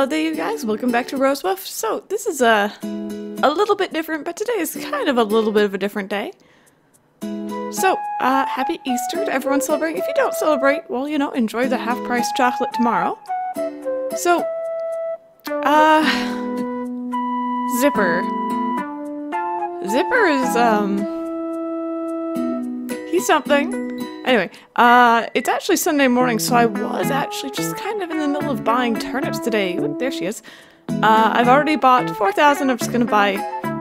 Hello there you guys, welcome back to RoseWoof. So, this is a, a little bit different, but today is kind of a little bit of a different day. So, uh, happy Easter to everyone celebrating. If you don't celebrate, well, you know, enjoy the half-price chocolate tomorrow. So, uh, Zipper. Zipper is, um, he's something. Anyway, uh, it's actually Sunday morning, so I was actually just kind of in the middle of buying turnips today. Ooh, there she is. Uh, I've already bought 4,000. I'm just gonna buy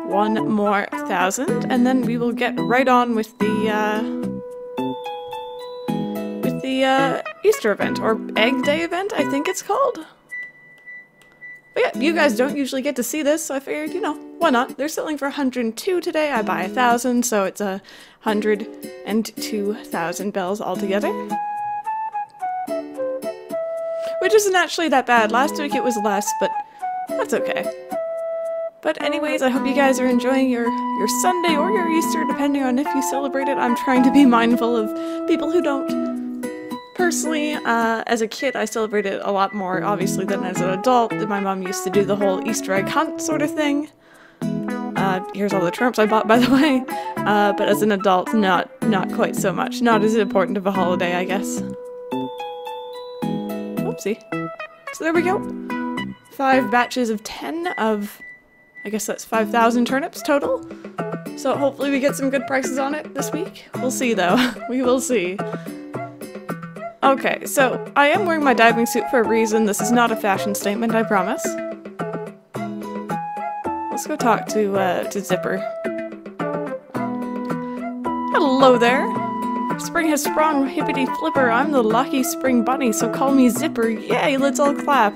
one more thousand, and then we will get right on with the, uh, with the, uh, Easter event, or Egg Day event, I think it's called. But yeah, you guys don't usually get to see this, so I figured, you know, why not? They're selling for 102 today. I buy a thousand, so it's a 102,000 bells altogether. Which isn't actually that bad. Last week it was less, but that's okay. But anyways, I hope you guys are enjoying your, your Sunday or your Easter, depending on if you celebrate it. I'm trying to be mindful of people who don't. Personally, uh, as a kid, I celebrated it a lot more, obviously, than as an adult. My mom used to do the whole Easter egg hunt sort of thing. Uh, here's all the turnips I bought, by the way. Uh, but as an adult, not not quite so much. Not as important of a holiday, I guess. Oopsie. So there we go. Five batches of 10 of, I guess that's 5,000 turnips total. So hopefully we get some good prices on it this week. We'll see though. we will see. Okay, so I am wearing my diving suit for a reason. This is not a fashion statement, I promise. Let's go talk to, uh, to Zipper. Hello there! Spring has sprung, hippity flipper. I'm the lucky spring bunny, so call me Zipper. Yay, let's all clap.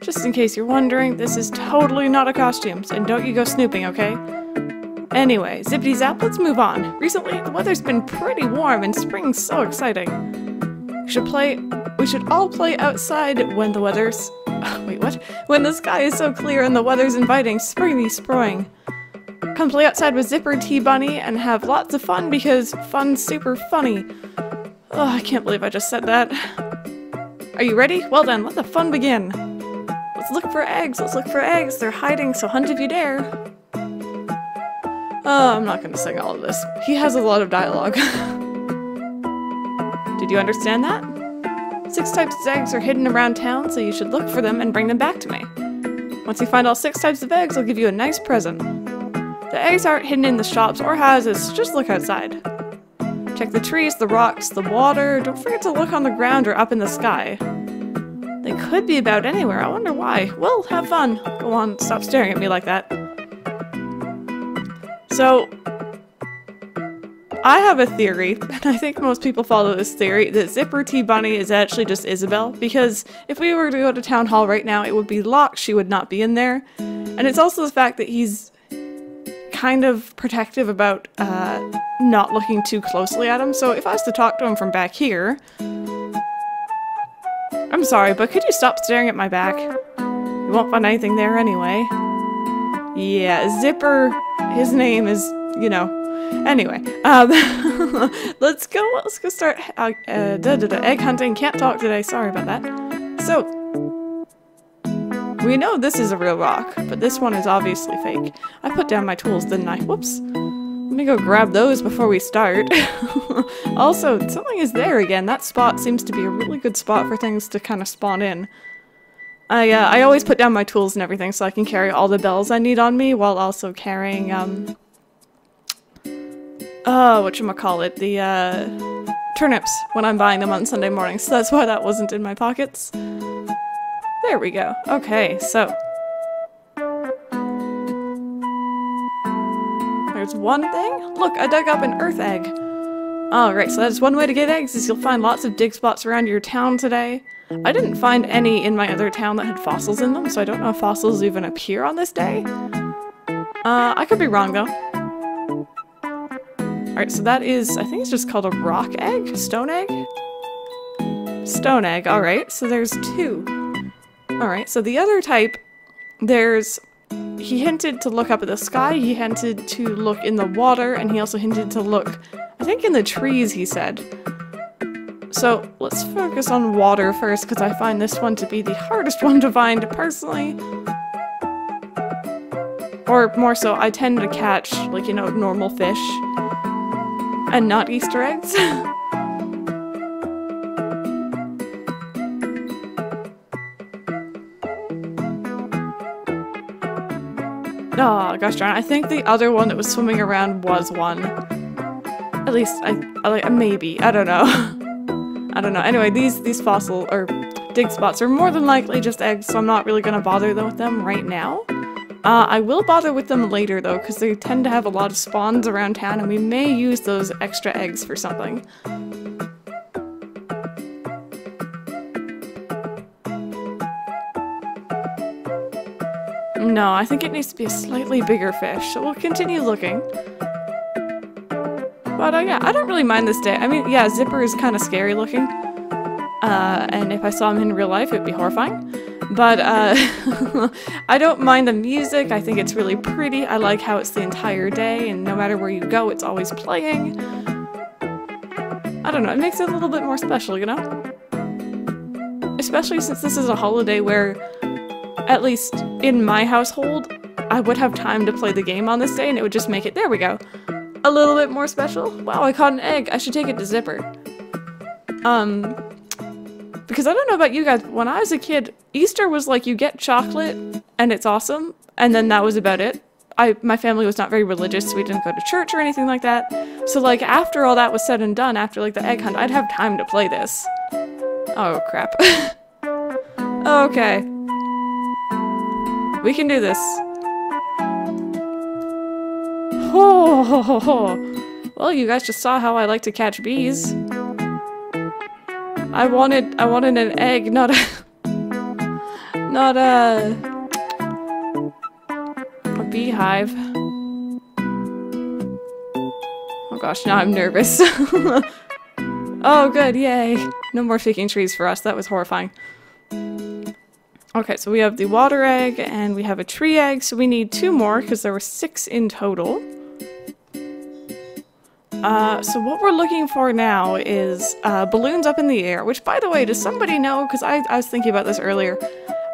Just in case you're wondering, this is totally not a costume, and don't you go snooping, okay? Anyway, zippity zap, let's move on. Recently, the weather's been pretty warm and spring's so exciting. We should play- we should all play outside when the weather's- wait, what? When the sky is so clear and the weather's inviting, springy sproing. Come play outside with Zipper T Bunny and have lots of fun because fun's super funny. Oh, I can't believe I just said that. Are you ready? Well then, let the fun begin. Let's look for eggs, let's look for eggs. They're hiding, so hunt if you dare. Oh, I'm not gonna sing all of this. He has a lot of dialogue. Did you understand that? Six types of eggs are hidden around town, so you should look for them and bring them back to me. Once you find all six types of eggs, I'll give you a nice present. The eggs aren't hidden in the shops or houses, just look outside. Check the trees, the rocks, the water. Don't forget to look on the ground or up in the sky. They could be about anywhere, I wonder why. Well, have fun. Go on, stop staring at me like that. So, I have a theory, and I think most people follow this theory, that Zipper T Bunny is actually just Isabelle, because if we were to go to Town Hall right now, it would be locked, she would not be in there. And it's also the fact that he's kind of protective about uh, not looking too closely at him, so if I was to talk to him from back here... I'm sorry, but could you stop staring at my back? You won't find anything there anyway. Yeah, Zipper, his name is, you know, Anyway, um, let's go. Let's go start uh, uh, da, da, da, egg hunting. Can't talk today. Sorry about that. So we know this is a real rock, but this one is obviously fake. I put down my tools, didn't I? Whoops. Let me go grab those before we start. also, something is there again. That spot seems to be a really good spot for things to kind of spawn in. I, uh, I always put down my tools and everything so I can carry all the bells I need on me while also carrying, um, uh, whatchamacallit, the, uh, turnips when I'm buying them on Sunday mornings, so that's why that wasn't in my pockets. There we go. Okay, so. There's one thing? Look, I dug up an earth egg. Alright, so that's one way to get eggs, is you'll find lots of dig spots around your town today. I didn't find any in my other town that had fossils in them, so I don't know if fossils even appear on this day. Uh, I could be wrong though. Alright, so that is, I think it's just called a rock egg? Stone egg? Stone egg, alright, so there's two. Alright, so the other type, there's, he hinted to look up at the sky, he hinted to look in the water, and he also hinted to look, I think in the trees, he said. So let's focus on water first because I find this one to be the hardest one to find personally. Or more so, I tend to catch, like, you know, normal fish and not Easter eggs. Oh, gosh darn I think the other one that was swimming around was one. At least, I, I maybe. I don't know. I don't know. Anyway, these, these fossil, or dig spots are more than likely just eggs, so I'm not really gonna bother with them right now. Uh, I will bother with them later though, because they tend to have a lot of spawns around town and we may use those extra eggs for something. No, I think it needs to be a slightly bigger fish, so we'll continue looking. But uh, yeah, I don't really mind this day. I mean, yeah, Zipper is kind of scary looking. Uh, and if I saw him in real life, it would be horrifying. But uh, I don't mind the music. I think it's really pretty. I like how it's the entire day, and no matter where you go, it's always playing. I don't know, it makes it a little bit more special, you know? Especially since this is a holiday where, at least in my household, I would have time to play the game on this day, and it would just make it, there we go, a little bit more special. Wow, I caught an egg. I should take it to Zipper. Um, because I don't know about you guys, when I was a kid, Easter was like you get chocolate and it's awesome, and then that was about it. I my family was not very religious, so we didn't go to church or anything like that. So like after all that was said and done, after like the egg hunt, I'd have time to play this. Oh crap. okay. We can do this. Oh, well, you guys just saw how I like to catch bees. I wanted I wanted an egg, not a not a a beehive. Oh gosh, now I'm nervous. oh good, yay. No more faking trees for us. That was horrifying. Okay, so we have the water egg and we have a tree egg, so we need two more because there were six in total. Uh, so what we're looking for now is uh, balloons up in the air, which by the way, does somebody know? Because I, I was thinking about this earlier.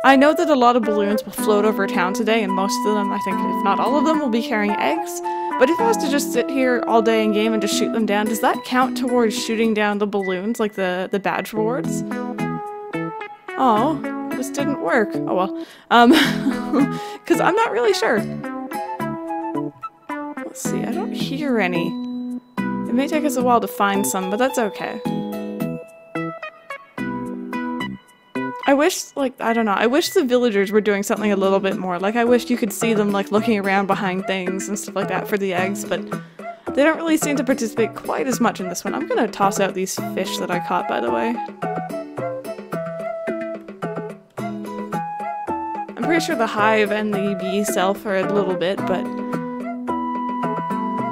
I know that a lot of balloons will float over town today, and most of them, I think, if not all of them, will be carrying eggs. But if I was to just sit here all day in game and just shoot them down, does that count towards shooting down the balloons, like the, the badge rewards? Oh, this didn't work. Oh well. Um, because I'm not really sure. Let's see, I don't hear any. It may take us a while to find some, but that's okay. I wish, like, I don't know, I wish the villagers were doing something a little bit more. Like, I wish you could see them, like, looking around behind things and stuff like that for the eggs, but they don't really seem to participate quite as much in this one. I'm gonna toss out these fish that I caught, by the way. I'm pretty sure the hive and the bee self are a little bit, but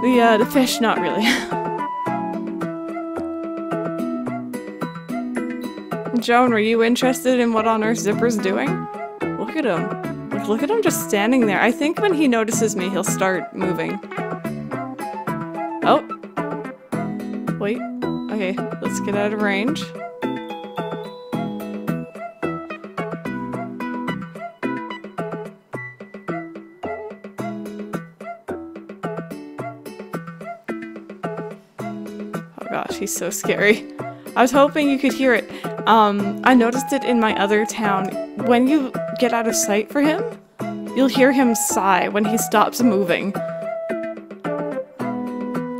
the, uh, the fish, not really. Joan, are you interested in what on earth Zipper's doing? Look at him. Look at him just standing there. I think when he notices me, he'll start moving. Oh. Wait. Okay, let's get out of range. Oh gosh, he's so scary. I was hoping you could hear it. Um, I noticed it in my other town. When you get out of sight for him, you'll hear him sigh when he stops moving.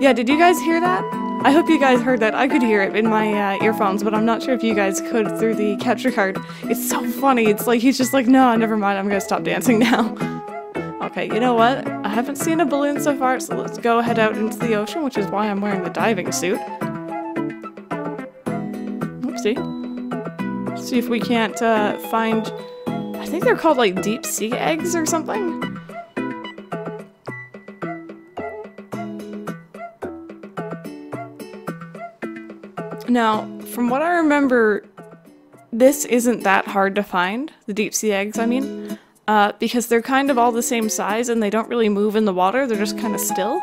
Yeah, did you guys hear that? I hope you guys heard that. I could hear it in my uh, earphones, but I'm not sure if you guys could through the capture card. It's so funny. It's like he's just like, no, never mind. I'm gonna stop dancing now. okay, you know what? I haven't seen a balloon so far, so let's go head out into the ocean, which is why I'm wearing the diving suit. See, See if we can't uh, find... I think they're called like deep sea eggs or something? Now, from what I remember, this isn't that hard to find, the deep sea eggs, I mean, uh, because they're kind of all the same size and they don't really move in the water, they're just kind of still.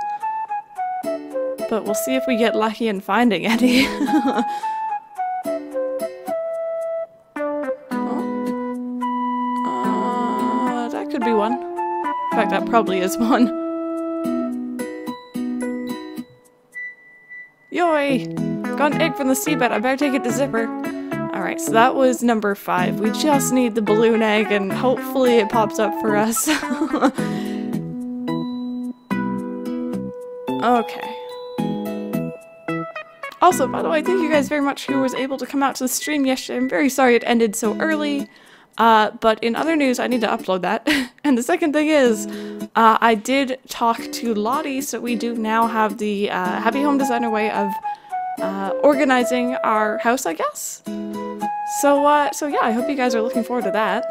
But we'll see if we get lucky in finding any. probably is one. Yoy! Got an egg from the seabed. I better take it to Zipper. Alright, so that was number five. We just need the balloon egg and hopefully it pops up for us. okay. Also, by the way, thank you guys very much who was able to come out to the stream yesterday. I'm very sorry it ended so early. Uh, but in other news, I need to upload that. and the second thing is, uh, I did talk to Lottie, so we do now have the uh, Happy Home Designer way of uh, organizing our house, I guess. So, uh, so yeah, I hope you guys are looking forward to that.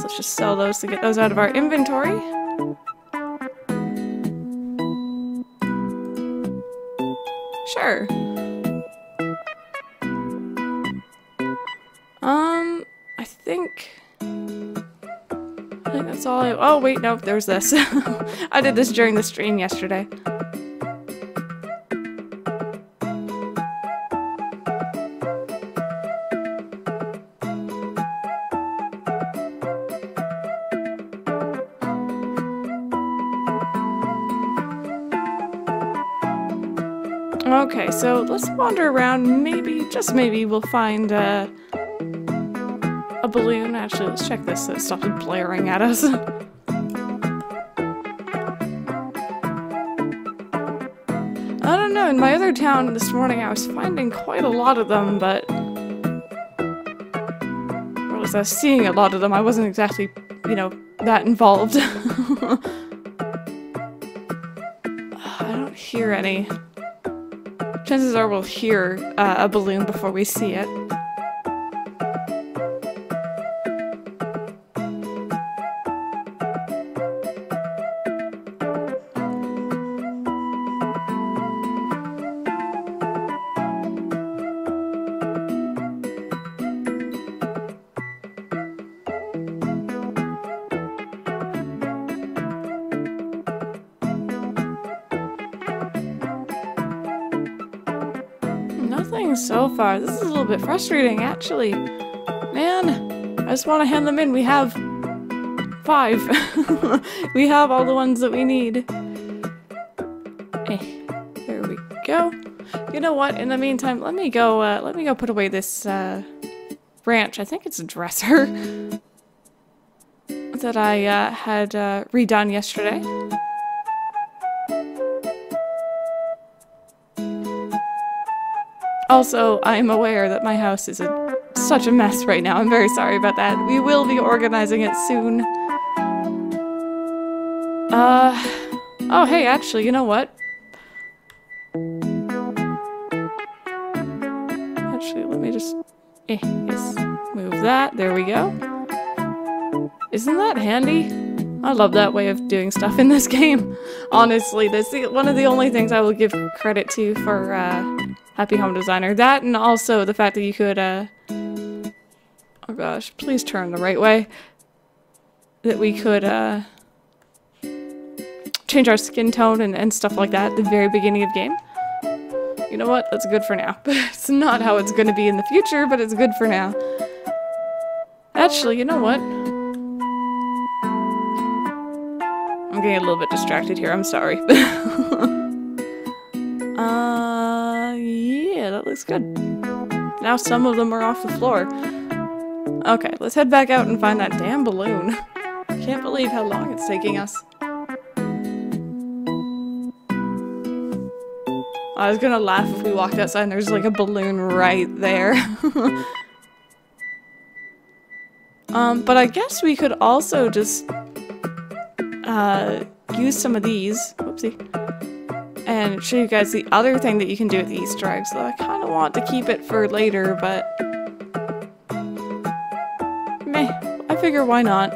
Let's just sell those to get those out of our inventory. Sure. Um, I think... I think that's all I- oh wait, no, there's this. I did this during the stream yesterday. Okay, so let's wander around. Maybe, just maybe, we'll find uh, a balloon. Actually, let's check this so it stops blaring at us. I don't know, in my other town this morning I was finding quite a lot of them, but... Or was I seeing a lot of them? I wasn't exactly, you know, that involved. I don't hear any. Chances are we'll hear uh, a balloon before we see it. So far. This is a little bit frustrating, actually. Man, I just want to hand them in. We have five. we have all the ones that we need. Hey, there we go. You know what? In the meantime, let me go. Uh, let me go put away this uh, branch. I think it's a dresser that I uh, had uh, redone yesterday. Also, I'm aware that my house is a, such a mess right now. I'm very sorry about that. We will be organizing it soon. Uh, oh hey, actually, you know what? Actually, let me just, eh, yes, move that. There we go. Isn't that handy? I love that way of doing stuff in this game. Honestly, that's one of the only things I will give credit to for, uh, Happy Home Designer. That and also the fact that you could, uh... Oh gosh, please turn the right way. That we could, uh... Change our skin tone and, and stuff like that at the very beginning of game. You know what? That's good for now. it's not how it's gonna be in the future, but it's good for now. Actually, you know what? I'm getting a little bit distracted here, I'm sorry. that looks good. Now some of them are off the floor. Okay, let's head back out and find that damn balloon. Can't believe how long it's taking us. I was gonna laugh if we walked outside and there's like a balloon right there. um, but I guess we could also just uh, use some of these. Whoopsie and show you guys the other thing that you can do with Easter eggs, though I kind of want to keep it for later, but... Meh, I figure why not.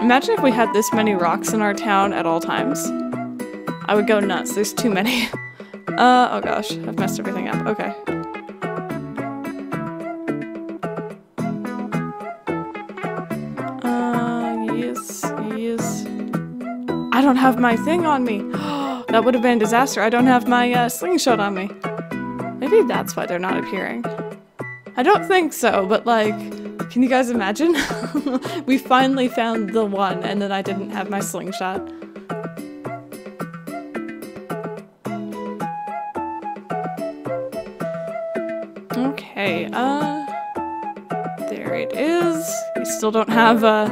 Imagine if we had this many rocks in our town at all times. I would go nuts, there's too many. uh, oh gosh, I've messed everything up, okay. Don't have my thing on me. that would have been a disaster. I don't have my uh, slingshot on me. Maybe that's why they're not appearing. I don't think so, but like, can you guys imagine? we finally found the one and then I didn't have my slingshot. Okay, uh... There it is. We still don't have, uh,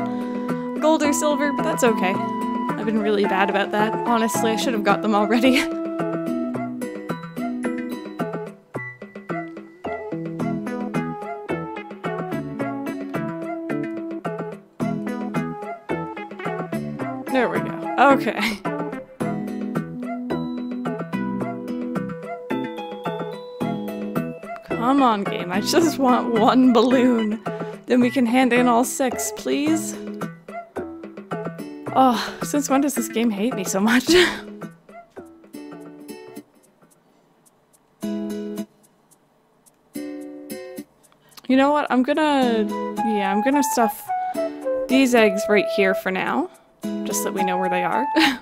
gold or silver, but that's okay. I've been really bad about that. Honestly, I should have got them already. there we go. Okay. Come on, game. I just want one balloon. Then we can hand in all six, please. Oh, since when does this game hate me so much? you know what? I'm gonna... Yeah, I'm gonna stuff these eggs right here for now. Just so that we know where they are. and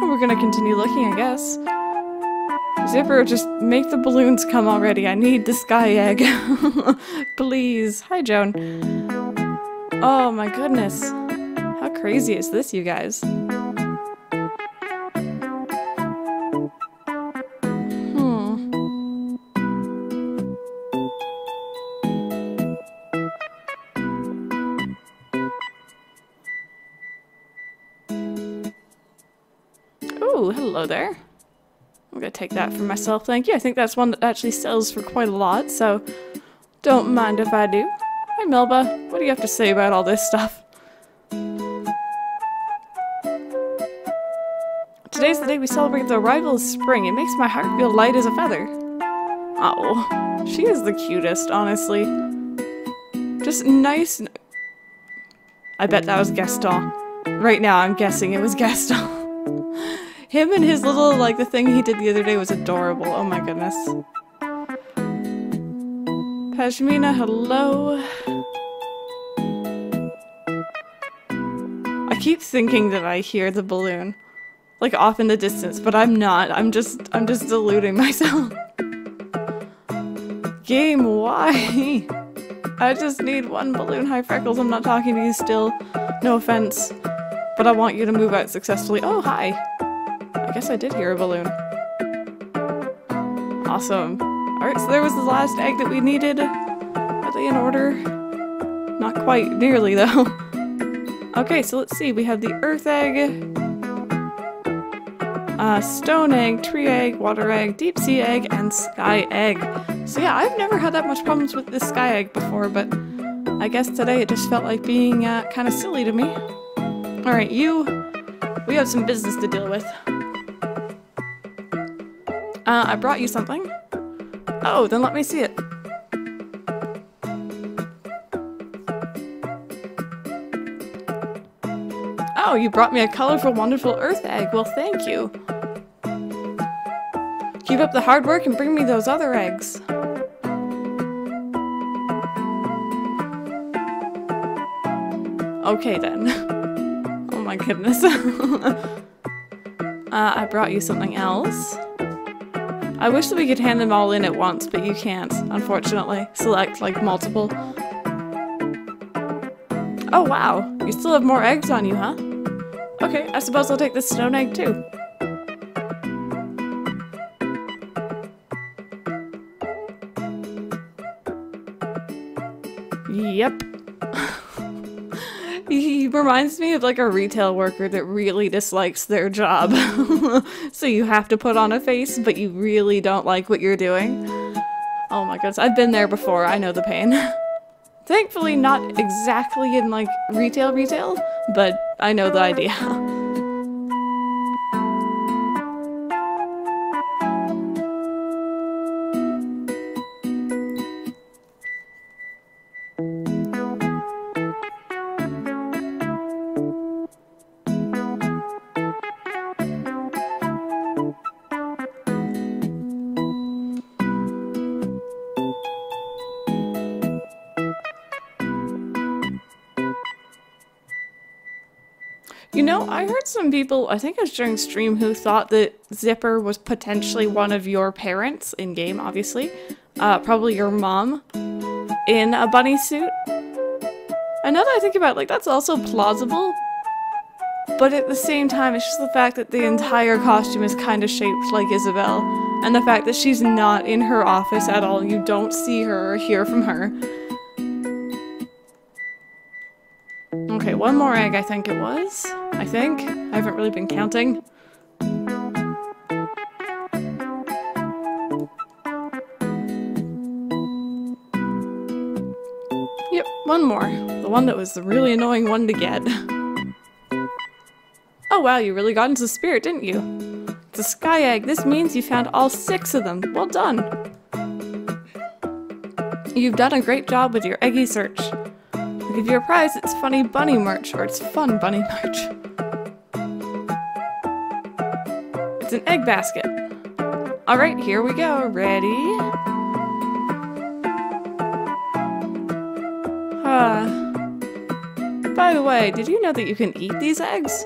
we're gonna continue looking, I guess. Zipper, just make the balloons come already. I need the sky egg. Please. Hi, Joan. Oh my goodness. How crazy is this, you guys? Hmm. Hello there. Take that for myself, thank you. I think that's one that actually sells for quite a lot, so don't mind if I do. Hi Melba, what do you have to say about all this stuff? Today's the day we celebrate the arrival of spring. It makes my heart feel light as a feather. Oh, she is the cutest, honestly. Just nice. I bet that was Gaston. Right now, I'm guessing it was Gaston. Him and his little, like, the thing he did the other day was adorable. Oh my goodness. Pashmina, hello. I keep thinking that I hear the balloon. Like, off in the distance, but I'm not. I'm just, I'm just deluding myself. Game, why? I just need one balloon. Hi, Freckles, I'm not talking to you still. No offense. But I want you to move out successfully. Oh, hi guess I did hear a balloon. Awesome. Alright, so there was the last egg that we needed. Are they in order? Not quite, nearly though. okay, so let's see. We have the earth egg, uh, stone egg, tree egg, water egg, deep sea egg, and sky egg. So yeah, I've never had that much problems with this sky egg before, but I guess today it just felt like being uh, kind of silly to me. Alright, you, we have some business to deal with. Uh, I brought you something. Oh, then let me see it. Oh, you brought me a colorful, wonderful earth egg. Well, thank you. Keep up the hard work and bring me those other eggs. Okay then. oh my goodness. uh, I brought you something else. I wish that we could hand them all in at once, but you can't, unfortunately. Select, like, multiple. Oh, wow. You still have more eggs on you, huh? Okay, I suppose I'll take this stone egg, too. Yep. Reminds me of like a retail worker that really dislikes their job. so you have to put on a face, but you really don't like what you're doing. Oh my goodness, I've been there before, I know the pain. Thankfully not exactly in like retail retail, but I know the idea. You know, I heard some people, I think it was during stream, who thought that Zipper was potentially one of your parents, in-game obviously, uh, probably your mom, in a bunny suit. And now that I think about it, like, that's also plausible, but at the same time, it's just the fact that the entire costume is kind of shaped like Isabelle, and the fact that she's not in her office at all, you don't see her or hear from her. Okay, one more egg I think it was. I think. I haven't really been counting. Yep, one more. The one that was the really annoying one to get. Oh wow, you really got into the spirit, didn't you? It's a sky egg. This means you found all six of them. Well done. You've done a great job with your eggy search. Give you a prize. It's funny bunny merch, or it's fun bunny merch. It's an egg basket. Alright, here we go. Ready? Uh, by the way, did you know that you can eat these eggs?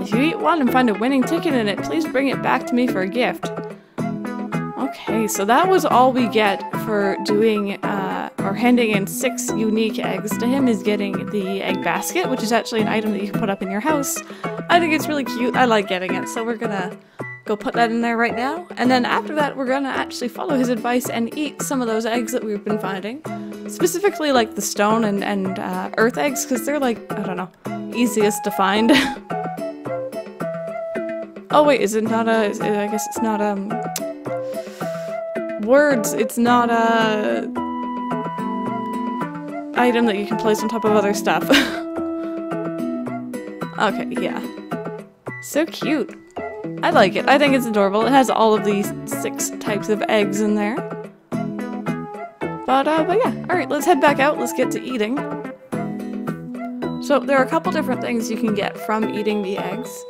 If you eat one and find a winning ticket in it, please bring it back to me for a gift. Okay, so that was all we get for doing, uh, or handing in six unique eggs to him is getting the egg basket, which is actually an item that you can put up in your house. I think it's really cute. I like getting it, so we're gonna go put that in there right now. And then after that, we're gonna actually follow his advice and eat some of those eggs that we've been finding. Specifically like the stone and, and uh, earth eggs, because they're like, I don't know, easiest to find. Oh wait, is it not a? I guess it's not um. Words. It's not a item that you can place on top of other stuff. okay, yeah. So cute. I like it. I think it's adorable. It has all of these six types of eggs in there. But uh, but yeah. All right, let's head back out. Let's get to eating. So there are a couple different things you can get from eating the eggs.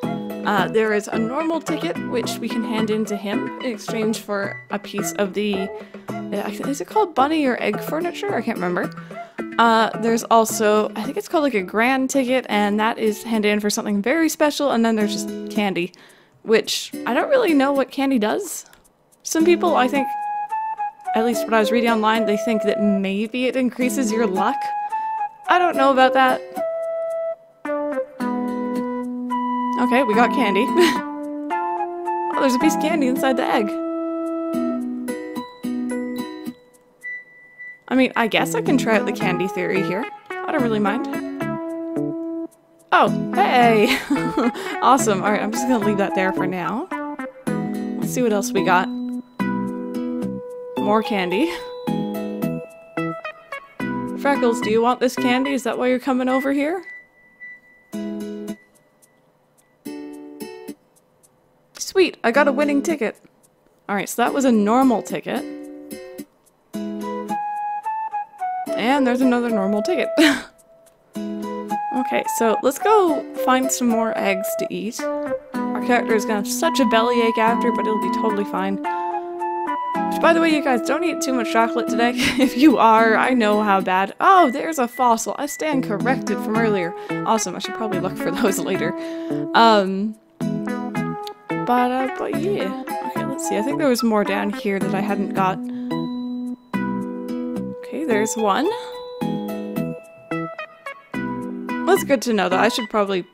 Uh, there is a normal ticket, which we can hand in to him in exchange for a piece of the, uh, is it called bunny or egg furniture? I can't remember. Uh, there's also, I think it's called like a grand ticket, and that is handed in for something very special, and then there's just candy, which I don't really know what candy does. Some people, I think, at least what I was reading online, they think that maybe it increases your luck. I don't know about that. Okay, we got candy. oh, there's a piece of candy inside the egg. I mean, I guess I can try out the candy theory here. I don't really mind. Oh, hey! awesome. Alright, I'm just gonna leave that there for now. Let's see what else we got. More candy. Freckles, do you want this candy? Is that why you're coming over here? Sweet, I got a winning ticket. Alright, so that was a normal ticket. And there's another normal ticket. okay, so let's go find some more eggs to eat. Our character is gonna have such a bellyache after, but it'll be totally fine. Which, by the way, you guys, don't eat too much chocolate today. if you are, I know how bad. Oh, there's a fossil. I stand corrected from earlier. Awesome, I should probably look for those later. Um, but, uh, but yeah. Okay, let's see. I think there was more down here that I hadn't got. There's one. That's good to know, though. I should probably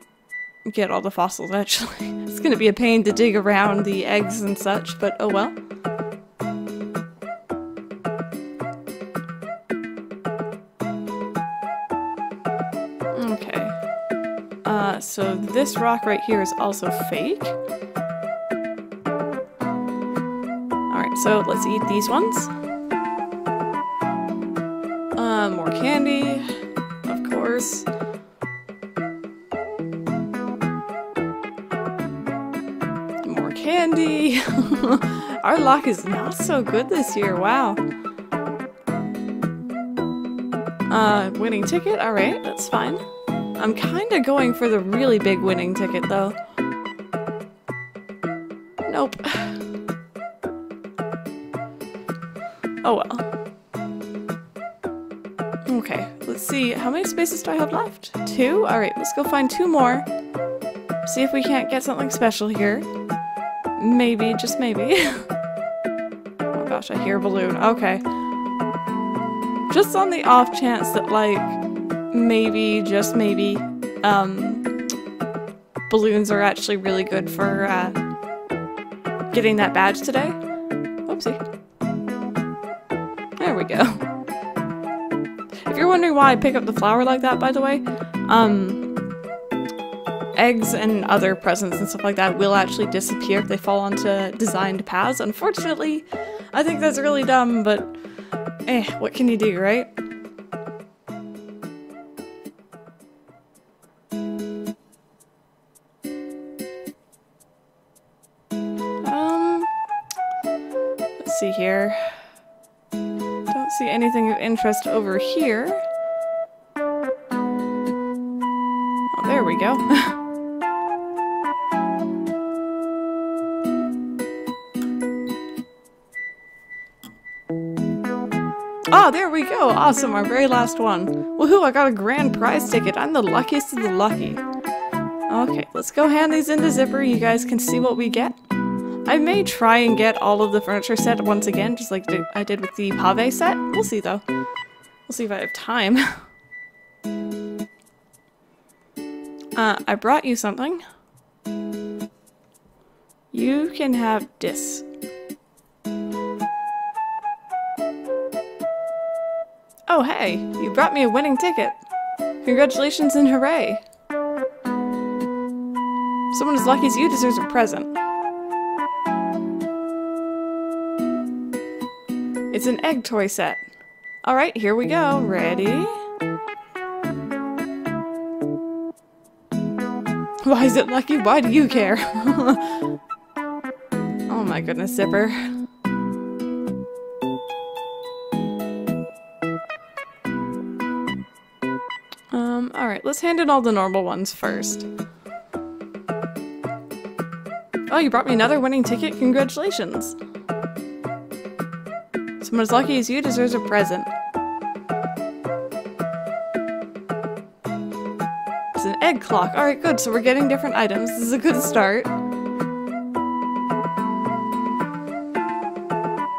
get all the fossils, actually. it's gonna be a pain to dig around the eggs and such, but oh well. Okay. Uh, so this rock right here is also fake. Alright, so let's eat these ones. More candy, of course. More candy. Our luck is not so good this year, wow. Uh, winning ticket, alright, that's fine. I'm kinda going for the really big winning ticket, though. Nope. Oh well. Many spaces do I have left? Two? Alright, let's go find two more. See if we can't get something special here. Maybe, just maybe. oh gosh, I hear a balloon. Okay. Just on the off chance that, like, maybe, just maybe, um, balloons are actually really good for, uh, getting that badge today. Wondering why I pick up the flower like that, by the way, um, eggs and other presents and stuff like that will actually disappear if they fall onto designed paths. Unfortunately, I think that's really dumb, but eh, what can you do, right? Um, let's see here. Don't see anything of interest over here. We go. Oh, there we go! Awesome, our very last one. Woohoo, I got a grand prize ticket. I'm the luckiest of the lucky. Okay, let's go hand these into Zipper. You guys can see what we get. I may try and get all of the furniture set once again, just like I did with the Pave set. We'll see, though. We'll see if I have time. uh, I brought you something. You can have this. Oh, hey, you brought me a winning ticket. Congratulations and hooray. Someone as lucky as you deserves a present. It's an egg toy set. Alright, here we go. Ready? Why is it lucky? Why do you care? oh my goodness, Zipper. Um, Alright, let's hand in all the normal ones first. Oh, you brought me another winning ticket? Congratulations! Someone as lucky as you deserves a present. It's an egg clock. Alright, good. So we're getting different items. This is a good start.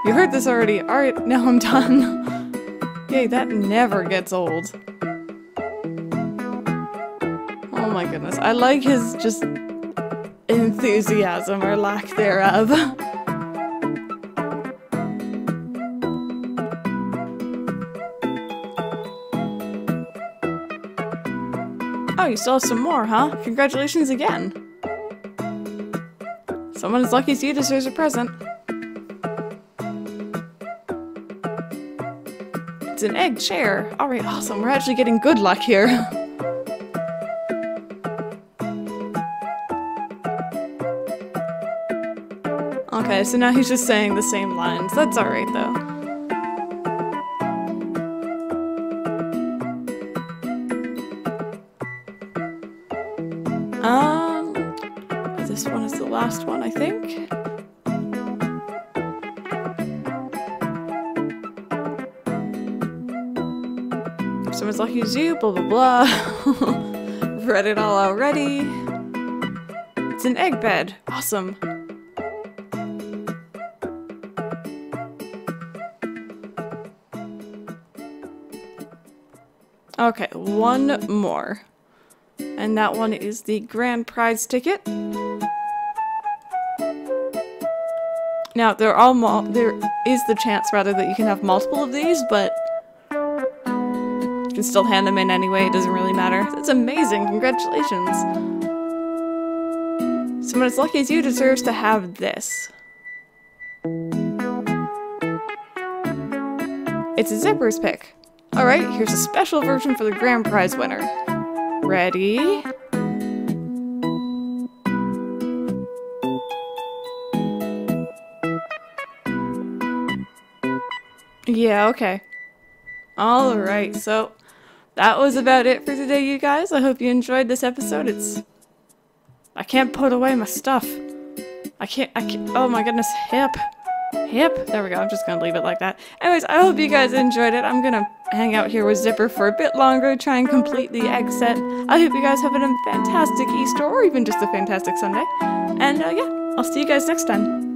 You heard this already. Alright, now I'm done. Yay, that never gets old. Oh my goodness. I like his just enthusiasm or lack thereof. you still have some more, huh? Congratulations again. Someone as lucky as you deserves a present. It's an egg chair. Alright, awesome. We're actually getting good luck here. Okay, so now he's just saying the same lines. That's alright, though. Um, this one is the last one, I think. Someone's lucky you, blah blah blah. Read it all already. It's an egg bed. Awesome. Okay, one more. And that one is the grand prize ticket. Now, there are all there is the chance, rather, that you can have multiple of these, but you can still hand them in anyway, it doesn't really matter. That's amazing, congratulations! Someone as lucky as you deserves to have this. It's a zipper's pick. Alright, here's a special version for the grand prize winner. Ready? Yeah, okay. Alright, so that was about it for today, you guys. I hope you enjoyed this episode. It's... I can't put away my stuff. I can't, I can't, oh my goodness, hip. Hip. There we go. I'm just gonna leave it like that. Anyways, I hope you guys enjoyed it. I'm gonna hang out here with Zipper for a bit longer, try and complete the egg set. I hope you guys have a fantastic Easter or even just a fantastic Sunday. And uh, yeah, I'll see you guys next time.